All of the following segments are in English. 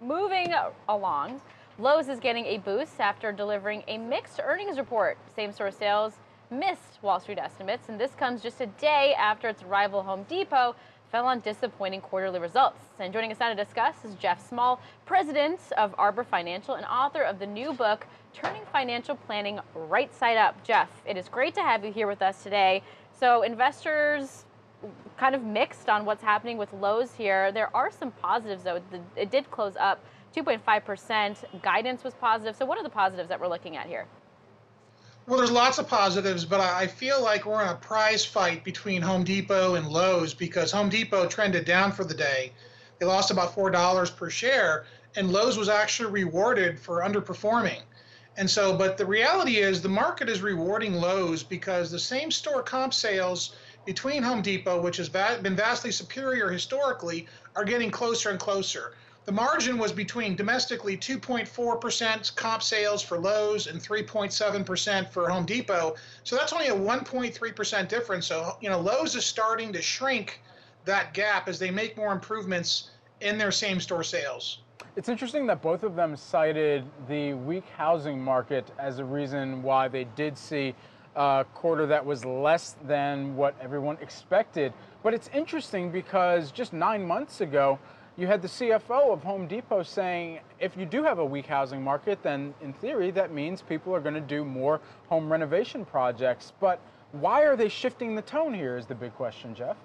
moving along, Lowe's is getting a boost after delivering a mixed earnings report. Same store sales missed Wall Street estimates, and this comes just a day after its rival Home Depot fell on disappointing quarterly results. And joining us now to discuss is Jeff Small, president of Arbor Financial and author of the new book, Turning Financial Planning Right Side Up. Jeff, it is great to have you here with us today. So, investors kind of mixed on what's happening with Lowe's here. There are some positives, though. It did close up 2.5%. Guidance was positive. So, what are the positives that we're looking at here? Well, there's lots of positives, but I feel like we're in a prize fight between Home Depot and Lowe's because Home Depot trended down for the day. They lost about $4 per share, and Lowe's was actually rewarded for underperforming. And so, but the reality is the market is rewarding Lowe's because the same store comp sales between Home Depot, which has been vastly superior historically, are getting closer and closer. The margin was between domestically 2.4% comp sales for Lowe's and 3.7% for Home Depot. So that's only a 1.3% difference. So, you know, Lowe's is starting to shrink that gap as they make more improvements in their same store sales. It's interesting that both of them cited the weak housing market as a reason why they did see a quarter that was less than what everyone expected. But it's interesting because just nine months ago, you had the CFO of Home Depot saying if you do have a weak housing market, then in theory that means people are going to do more home renovation projects. But why are they shifting the tone here is the big question, Jeff.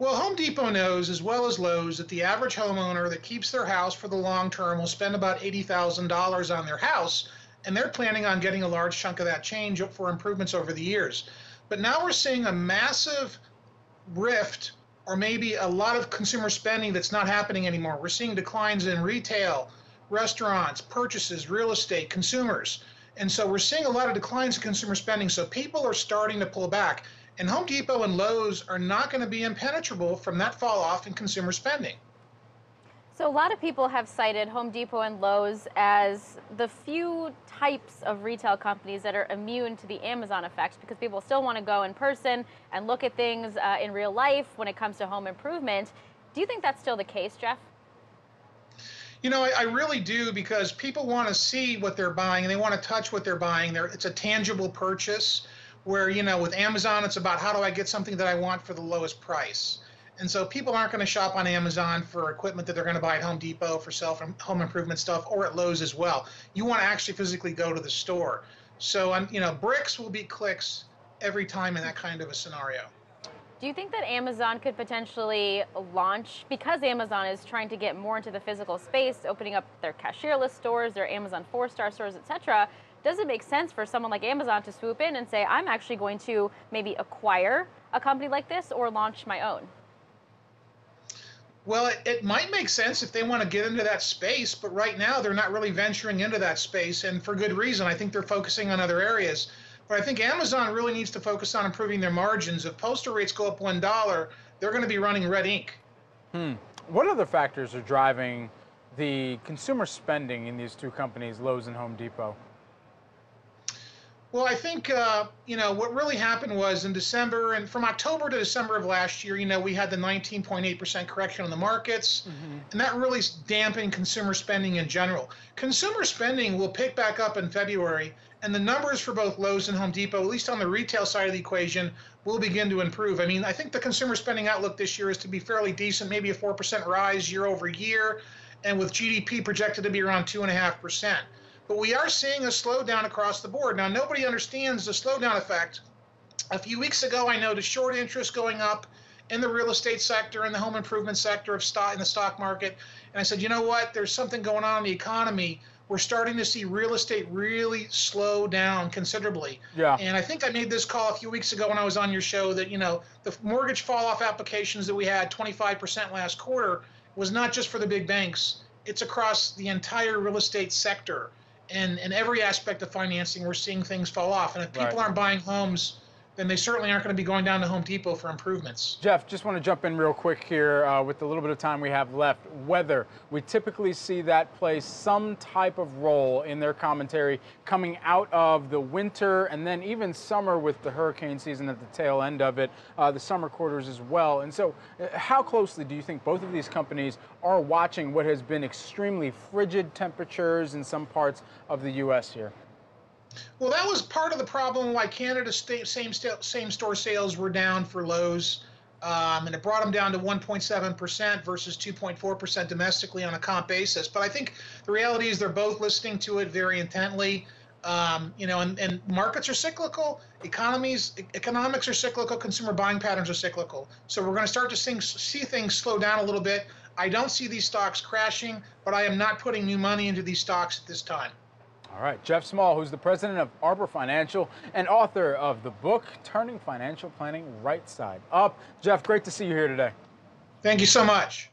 Well, Home Depot knows as well as Lowe's that the average homeowner that keeps their house for the long term will spend about $80,000 on their house, and they're planning on getting a large chunk of that change for improvements over the years. But now we're seeing a massive rift or maybe a lot of consumer spending that's not happening anymore. We're seeing declines in retail, restaurants, purchases, real estate, consumers. And so we're seeing a lot of declines in consumer spending. So people are starting to pull back. And Home Depot and Lowe's are not going to be impenetrable from that fall off in consumer spending. So a lot of people have cited Home Depot and Lowe's as the few types of retail companies that are immune to the Amazon effect because people still want to go in person and look at things uh, in real life when it comes to home improvement. Do you think that's still the case, Jeff? You know, I, I really do because people want to see what they're buying and they want to touch what they're buying. They're, it's a tangible purchase where, you know, with Amazon, it's about how do I get something that I want for the lowest price. And so people aren't going to shop on Amazon for equipment that they're going to buy at Home Depot for self home improvement stuff or at Lowe's as well. You want to actually physically go to the store. So, um, you know, bricks will be clicks every time in that kind of a scenario. Do you think that Amazon could potentially launch, because Amazon is trying to get more into the physical space, opening up their cashierless stores, their Amazon four-star stores, etc., does it make sense for someone like Amazon to swoop in and say, I'm actually going to maybe acquire a company like this or launch my own? Well, it, it, might make sense if they want to get into that space, but right now they're not really venturing into that space, and for good reason. I think they're focusing on other areas. But I think Amazon really needs to focus on improving their margins. If postal rates go up one dollar, they're going to be running red ink. Hmm. What other factors are driving the consumer spending in these two companies, Lowe's and Home Depot? Well, I think uh, you know what really happened was in December and from October to December of last year, you know, we had the 19.8% correction on the markets, mm-hmm. and that really dampened consumer spending in general. Consumer spending will pick back up in February, and the numbers for both Lowe's and Home Depot, at least on the retail side of the equation, will begin to improve. I mean, I think the consumer spending outlook this year is to be fairly decent, maybe a 4% rise year over year, and with GDP projected to be around 2.5%. But we are seeing a slowdown across the board. Now, nobody understands the slowdown effect. A few weeks ago, I noticed short interest going up in the real estate sector in the home improvement sector of stock in the stock market. And I said, you know what? There's something going on in the economy. We're starting to see real estate really slow down considerably. Yeah. And I think I made this call a few weeks ago when I was on your show that, you know, the mortgage fall off applications that we had 25% last quarter was not just for the big banks. It's across the entire real estate sector and in every aspect of financing, we're seeing things fall off. And if people right. aren't buying homes then they certainly aren't going to be going down to Home Depot for improvements. Jeff, just want to jump in real quick here uh, with the little bit of time we have left. Weather, we typically see that play some type of role in their commentary coming out of the winter and then even summer with the hurricane season at the tail end of it, uh, the summer quarters as well. And so, uh, how closely do you think both of these companies are watching what has been extremely frigid temperatures in some parts of the U.S. here? Well, that was part of the problem why Canada's same same store sales were down for Lowe's, um, and it brought them down to 1.7 percent versus 2.4 percent domestically on a comp basis. But I think the reality is they're both listening to it very intently. Um, you know, and, and markets are cyclical, economies, economics are cyclical, consumer buying patterns are cyclical. So we're going to start to see, see things slow down a little bit. I don't see these stocks crashing, but I am not putting new money into these stocks at this time. All right, Jeff Small, who's the president of Arbor Financial and author of the book Turning Financial Planning Right Side Up. Jeff, great to see you here today. Thank you so much.